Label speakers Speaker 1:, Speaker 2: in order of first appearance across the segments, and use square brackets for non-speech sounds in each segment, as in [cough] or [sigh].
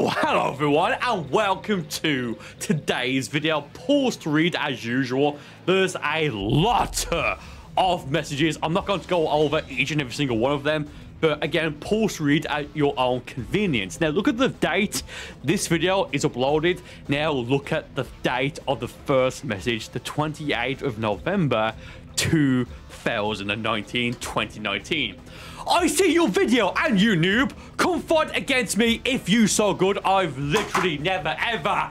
Speaker 1: Hello everyone and welcome to today's video. Pause to read as usual. There's a lot of messages. I'm not going to go over each and every single one of them. But again, pause read at your own convenience. Now look at the date this video is uploaded. Now look at the date of the first message, the 28th of November 2019, 2019. I see your video and you noob. Come fight against me if you so good. I've literally never ever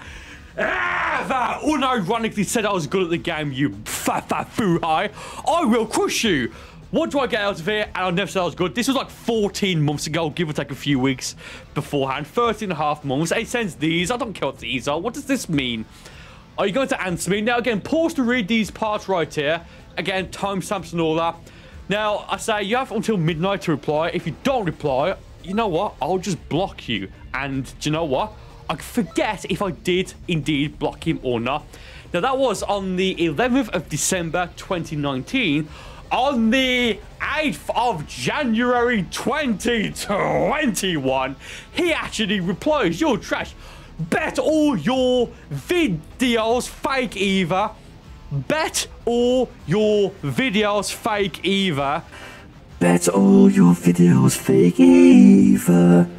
Speaker 1: ever unironically said I was good at the game, you fa fa foo high. I will crush you. What do I get out of here? And I'll never say I was good. This was like 14 months ago, give or take a few weeks beforehand. 13 and a half months. It sends these. I don't care what these are. What does this mean? Are you going to answer me? Now, again, pause to read these parts right here. Again, timestamps and all that. Now, I say you have until midnight to reply. If you don't reply, you know what? I'll just block you. And do you know what? I forget if I did indeed block him or not. Now, that was on the 11th of December 2019. On the 8th of January 2021, he actually replies, You're trash. Bet all your videos fake either Bet all your videos fake either.
Speaker 2: Bet all your videos fake either.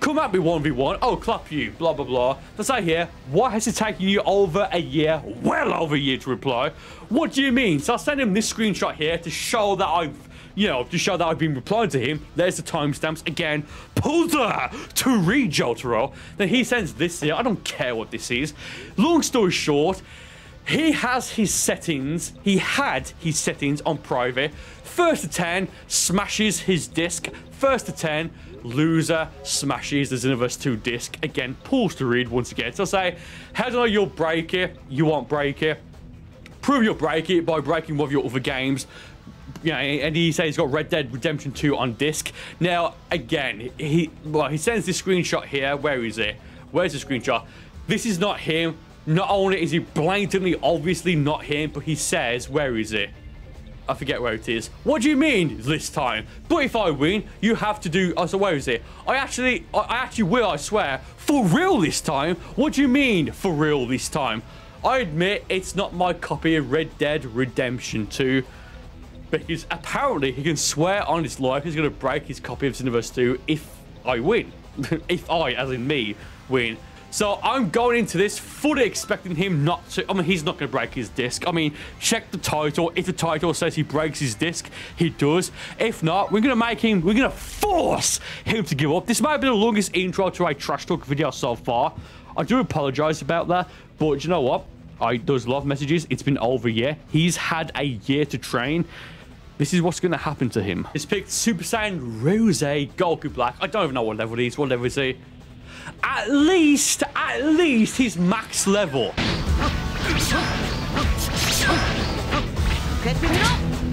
Speaker 1: Come at me 1v1. Oh, clap you. Blah, blah, blah. Let's say here, why has it taken you over a year, well over a year to reply? What do you mean? So I'll send him this screenshot here to show that I've, you know, to show that I've been replying to him. There's the timestamps. Again, Pulder to read Jotaro. Then he sends this here. I don't care what this is. Long story short, he has his settings, he had his settings on private. First to 10, smashes his disc. First to 10, loser smashes the Xenoverse 2 disc. Again, pulls to read once again. So say, how do I know you'll break it? You won't break it. Prove you'll break it by breaking one of your other games. Yeah, and he says he's got Red Dead Redemption 2 on disc. Now, again, he well, he sends this screenshot here. Where is it? Where's the screenshot? This is not him. Not only is he blatantly, obviously not him, but he says, where is it? I forget where it is. What do you mean this time? But if I win, you have to do... Oh, so where is it? I actually... I actually will, I swear. For real this time? What do you mean, for real this time? I admit it's not my copy of Red Dead Redemption 2. Because apparently he can swear on his life he's going to break his copy of Xenoverse 2 if I win. [laughs] if I, as in me, win. So I'm going into this fully expecting him not to... I mean, he's not going to break his disc. I mean, check the title. If the title says he breaks his disc, he does. If not, we're going to make him... We're going to force him to give up. This might be the longest intro to a trash talk video so far. I do apologize about that. But you know what? I does love messages. It's been over a year. He's had a year to train. This is what's going to happen to him. He's picked Super Saiyan Rose Goku Black. I don't even know what level is. What level is he? At least, at least he's max level.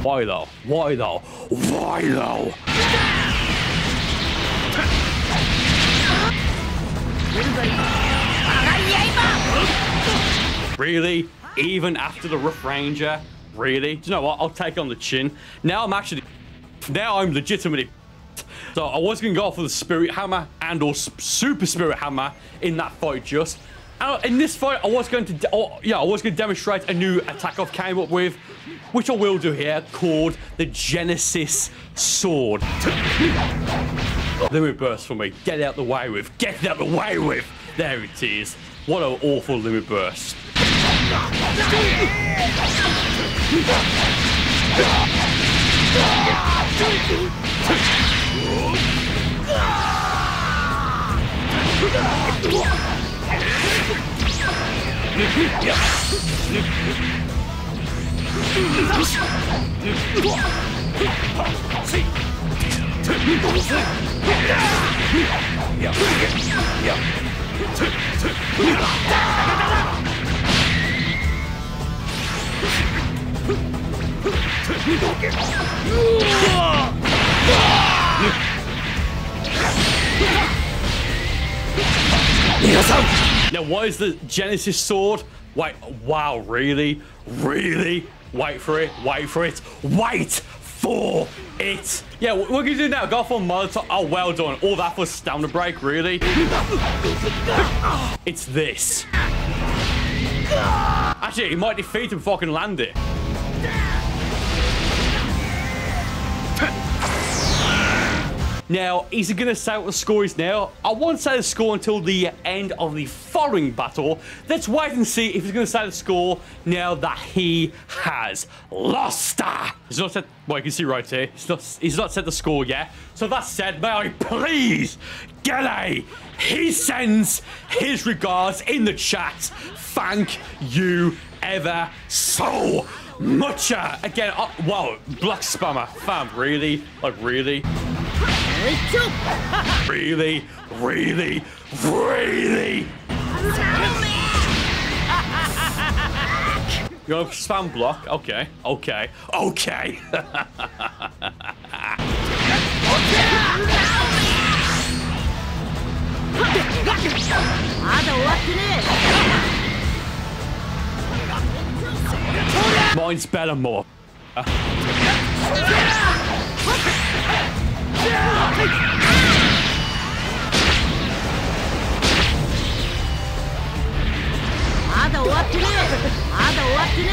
Speaker 1: Why though? Why though? Why though? Really? Even after the Rough Ranger? Really? Do you know what? I'll take on the chin. Now I'm actually... Now I'm legitimately so I was going to go for the Spirit Hammer and or Super Spirit Hammer in that fight just. And in this fight, I was going to, oh, yeah, I was going to demonstrate a new attack I've came up with, which I will do here, called the Genesis Sword. [laughs] limit burst for me. Get out the way with. Get out the way with. There it is. What an awful limit burst. [laughs] Yeah! Now, what is the Genesis sword? Wait, wow, really? Really? Wait for it, wait for it, wait for it. Yeah, what we're gonna do now, go for Molotov. Oh, well done. All that for stamina break, really? It's this. Actually, he might defeat I can land it. Now, is he going to say what the score is now? I won't say the score until the end of the following battle. Let's wait and see if he's going to say the score now that he has lost. He's not said, well, you can see right here. He's not, he's not said the score yet. So that said, may I please get a he sends his regards in the chat. Thank you ever so much. Again, uh, wow, black spammer. Fam, really? Like, really? Really? Really? Really? You want a spam block? Okay. Okay. Okay. [laughs] Mine's better, more.
Speaker 3: まだ終わってねえまだ終わってね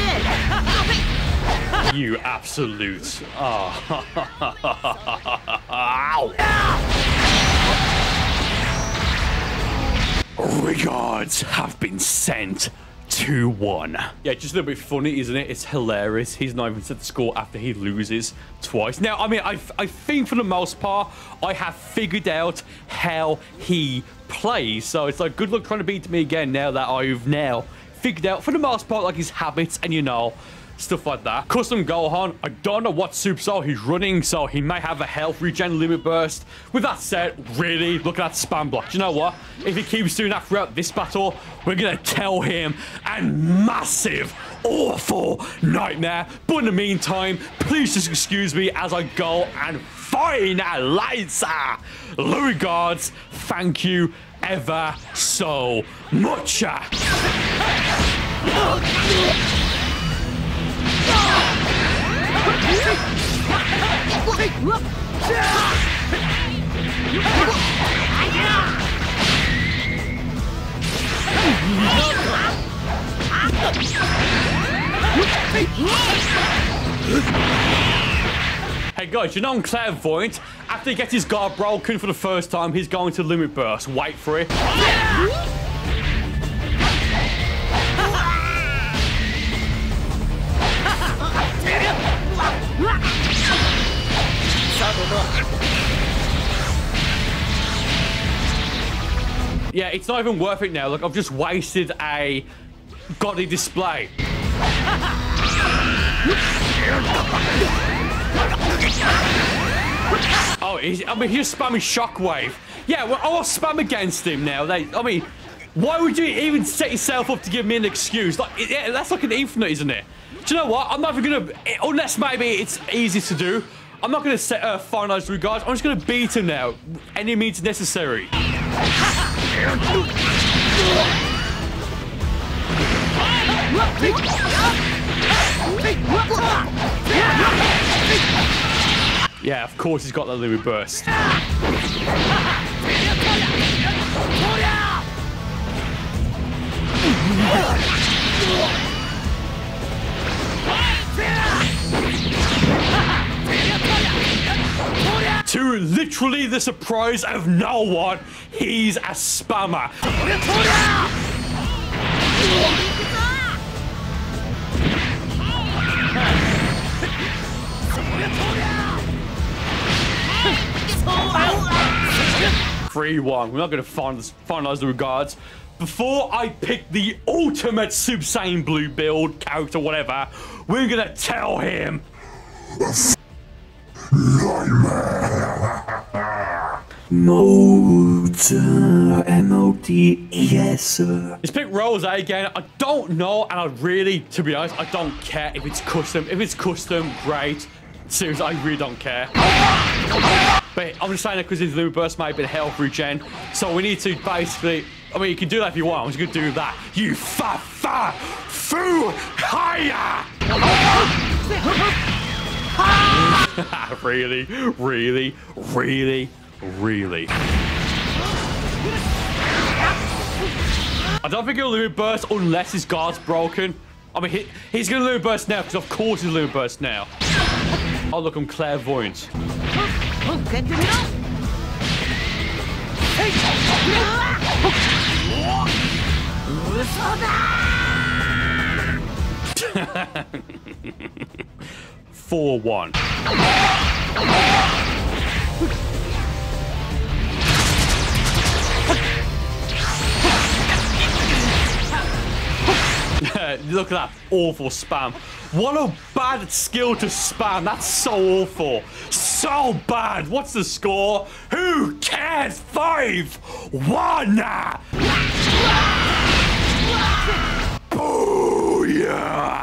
Speaker 1: You absolute. Oh. [laughs] Regards have been sent to one. Yeah, just a little bit funny, isn't it? It's hilarious. He's not even said the score after he loses twice. Now, I mean, I, I think for the most part, I have figured out how he plays. So it's like, good luck trying to beat me again now that I've now figured out, for the most part, like his habits and, you know, stuff like that. Custom Gohan, I don't know what super soul he's running, so he may have a health regen limit burst. With that said, really, look at that spam block. Do you know what? If he keeps doing that throughout this battle, we're gonna tell him a massive, awful nightmare. But in the meantime, please just excuse me as I go and finalize. Louis Guards, thank you ever so much. [laughs] Hey guys, you know I'm clairvoyant. After he gets his guard broken for the first time, he's going to limit burst. Wait for it. Yeah, it's not even worth it now. Look, I've just wasted a godly display. Oh, I mean, he's spamming Shockwave. Yeah, well, I'll spam against him now. They, I mean, why would you even set yourself up to give me an excuse? Like, yeah, that's like an infinite, isn't it? Do you know what? I'm not even gonna, unless maybe it's easy to do. I'm not gonna set uh, finalize regards. I'm just gonna beat him now, any means necessary. Yeah, of course he's got that Louis burst. [laughs] To literally the surprise of no one, he's a spammer. Three one. We're not to finalize, finalize the regards. Before I pick the ultimate Super Saiyan Blue build, character, whatever, we're to tell him
Speaker 2: Sir.
Speaker 1: Let's pick Rose eh, again. I don't know, and I really, to be honest, I don't care if it's custom. If it's custom, great. Seriously, I really don't care. But I'm just saying that because his Limit Burst might have been health regen. So we need to basically... I mean, you can do that if you want. I'm just going to do that. You fa fa foo higher! [laughs] really, really, really, really. I don't think he'll limit burst unless his guard's broken. I mean, he, he's going to limit burst now because of course he's limit burst now. Oh, look, I'm clairvoyant. [laughs] 4 1. [laughs] Look at that awful spam. What a bad skill to spam. That's so awful. So bad. What's the score? Who cares? 5 1. Booyah!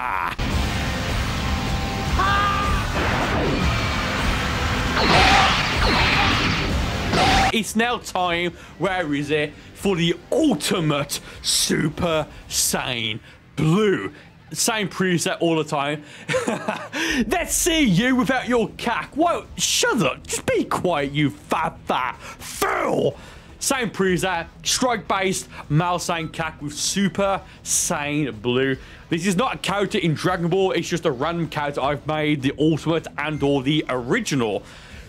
Speaker 1: It's now time, where is it, for the ultimate Super Saiyan Blue. Same preset all the time. [laughs] Let's see you without your cack. Whoa, shut up. Just be quiet, you fat fat fool. Same preset, strike based, Mal Saiyan cack with Super Saiyan Blue. This is not a character in Dragon Ball, it's just a random character I've made, the ultimate and or the original.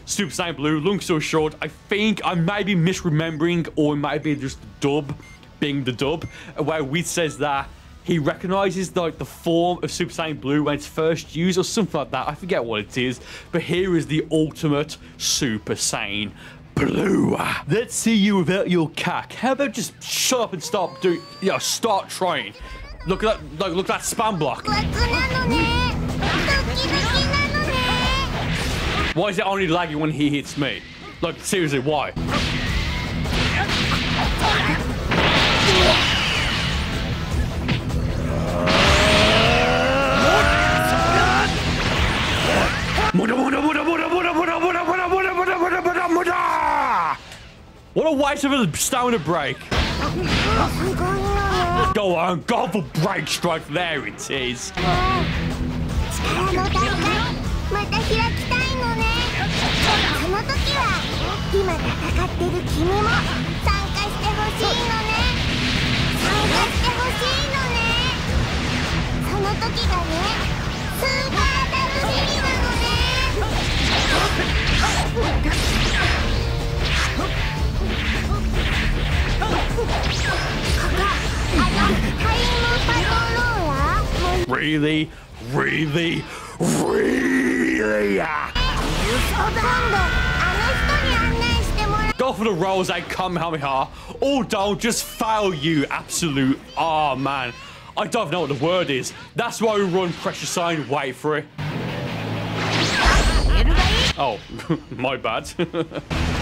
Speaker 1: Super Saiyan Blue, long story short, I think I might be misremembering or it might be just the dub being the dub, where Whis says that he recognizes like the form of Super Saiyan Blue when it's first used or something like that. I forget what it is, but here is the ultimate Super Saiyan Blue. Let's see you without your cack. How about just shut up and stop doing, you know, start trying. Look at that, like, look at that spam block. Why is it only lagging when he hits me? Like, seriously, why? What a waste of a stamina break. Go on, go for break strike. There it is.
Speaker 4: 時は今戦ってる君も参加してほしいのね参加してほしいのねその時がねスーパー楽しみなのねここあのタイムパトローラーもう
Speaker 1: Really, really, really.
Speaker 4: 今度
Speaker 1: Go for the rolls Rose Kamehameha. Or don't just fail you, absolute. Oh man. I don't know what the word is. That's why we run pressure sign. Wait for it. Oh, [laughs] my bad. [laughs]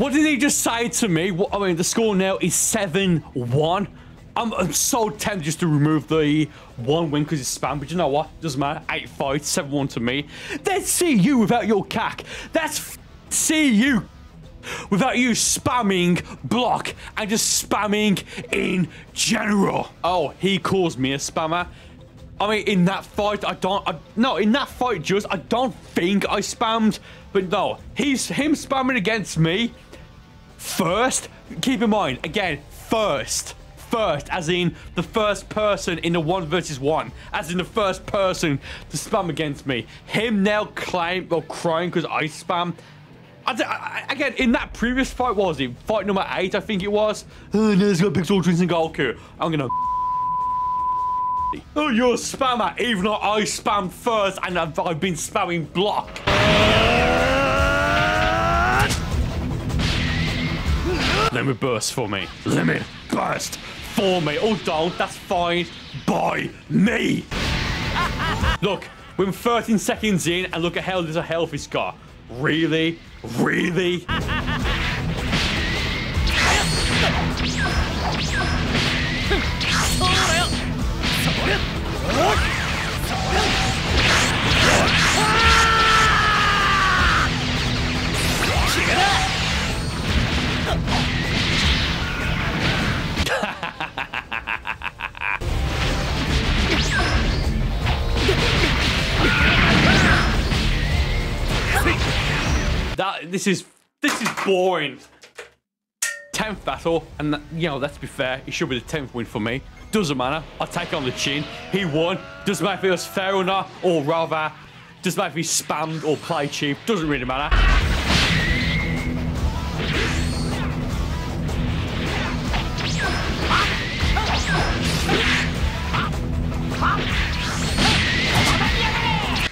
Speaker 1: what did he just say to me? What, I mean, the score now is 7 1. I'm, I'm so tempted just to remove the one win because it's spam, but you know what? Doesn't matter. 8 fights, 7 1 to me. Let's see you without your cack. Let's see you without you spamming block and just spamming in general. Oh, he calls me a spammer. I mean, in that fight, I don't. I, no, in that fight, just I don't think I spammed. But no, he's him spamming against me first. Keep in mind, again, first. First, as in the first person in the one versus one, as in the first person to spam against me. Him now claim or crying because I spam. I, I- again, in that previous fight, was it fight number eight? I think it was. Uh, oh, no, it's got Pixel Twins and Goku. I'm gonna. Oh, you're a spammer, even though I spammed first and I've, I've been spamming block. Limit burst for me. Limit burst for me. Oh, don't. That's fine. By me. [laughs] Look, we're 13 seconds in and look at how little health he's got. Really? Really? [laughs] this is this is boring. Tenth battle, and that, you know, let's be fair, it should be the tenth win for me. Doesn't matter. I'll take on the chin. He won. Doesn't matter if it was fair or not, or rather, doesn't matter if he spammed or played cheap. Doesn't really matter.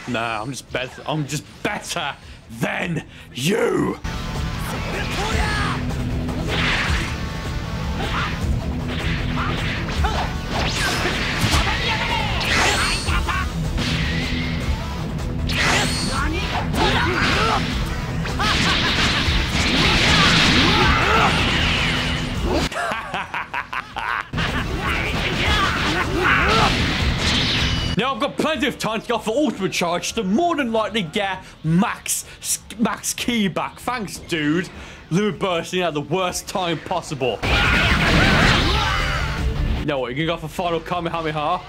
Speaker 1: Nah, I'm just better. I'm just better than you. Now I've got plenty of time to go for ultimate charge to more than likely get max max ki back. Thanks, dude. Limit bursting at the worst time possible. No, what, you're gonna go for final Kamehameha?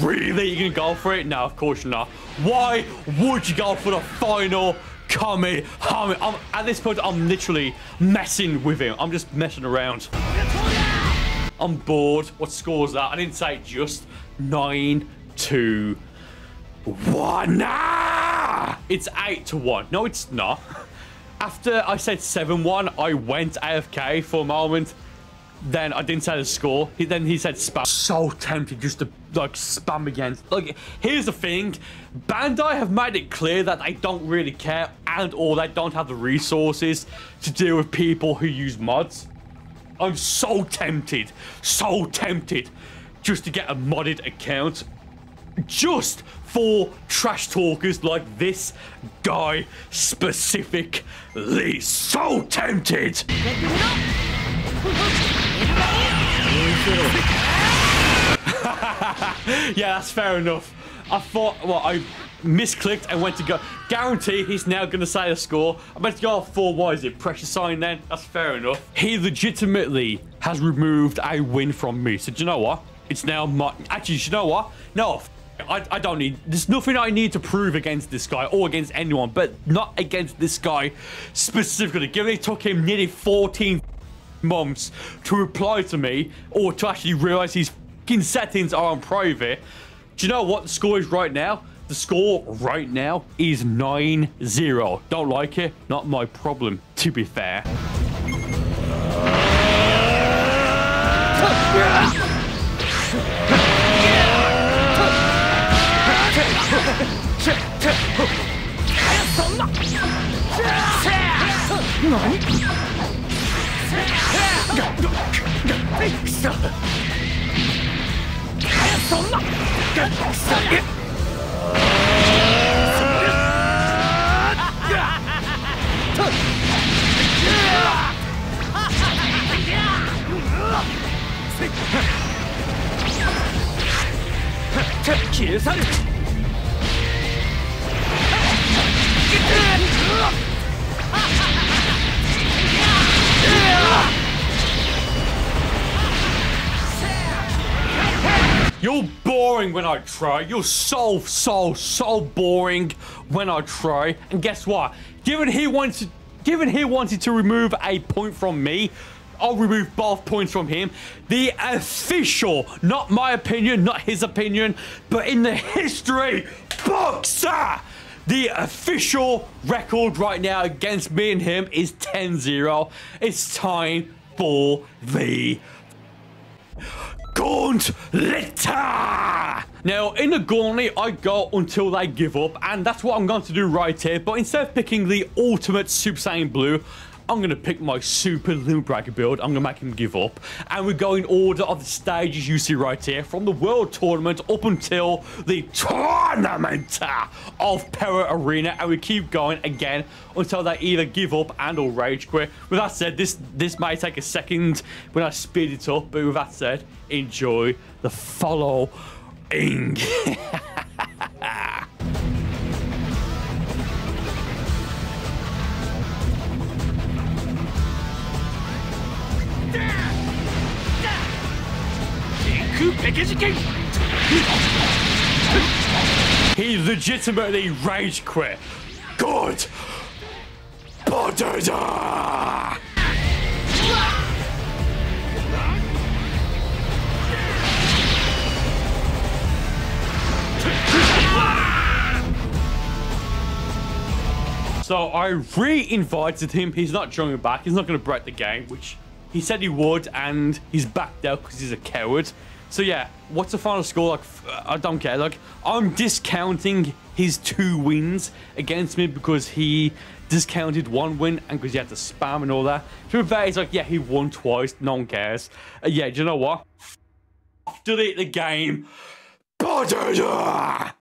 Speaker 1: Really? You're gonna go for it? No, of course you're not. Why would you go for the final Kamehameha? I'm, at this point, I'm literally messing with him. I'm just messing around. I'm bored. What score is that? I didn't say just nine to one. Nah! It's eight to one. No, it's not. After I said 7-1, I went AFK for a moment. Then I didn't say the score. He, then he said spam. So tempted just to like spam again. Like, here's the thing. Bandai have made it clear that they don't really care and or they don't have the resources to deal with people who use mods. I'm so tempted, so tempted just to get a modded account just for trash talkers like this guy specifically. So tempted! [laughs] yeah, that's fair enough. I thought, well, I misclicked and went to go. Guarantee he's now going to say the score. I meant to go four. for, is it, pressure sign then? That's fair enough. He legitimately has removed a win from me. So do you know what? It's now my... Actually, you know what? No, I, I don't need... There's nothing I need to prove against this guy or against anyone, but not against this guy specifically. Given it took him nearly 14 months to reply to me or to actually realize his settings are on private. Do you know what the score is right now? The score right now is 9-0. Don't like it? Not my problem, to be fair. 消え去る You're boring when I try. You're so, so, so boring when I try. And guess what? Given he wanted, given he wanted to remove a point from me, I'll remove both points from him. The official, not my opinion, not his opinion, but in the history books, the official record right now against me and him is 10-0. It's time for the Gauntlet! Now, in the gauntlet, I go until they give up, and that's what I'm going to do right here. But instead of picking the ultimate Super Saiyan Blue, I'm going to pick my Super Limit Breaker build. I'm going to make him give up. And we go in order of the stages you see right here, from the World Tournament up until the Tournament of Power Arena. And we keep going again until they either give up and or rage quit. With that said, this, this may take a second when I speed it up. But with that said, enjoy the following. [laughs] He legitimately rage quit. Good. Potato! So I re-invited him. He's not joining back. He's not going to break the game, which he said he would, and he's backed out because he's a coward. So yeah, what's the final score? Like, I don't care. Like, I'm discounting his two wins against me because he discounted one win and because he had to spam and all that. To be fair, he's like, yeah, he won twice. No one cares. Uh, yeah, do you know what? Delete the game.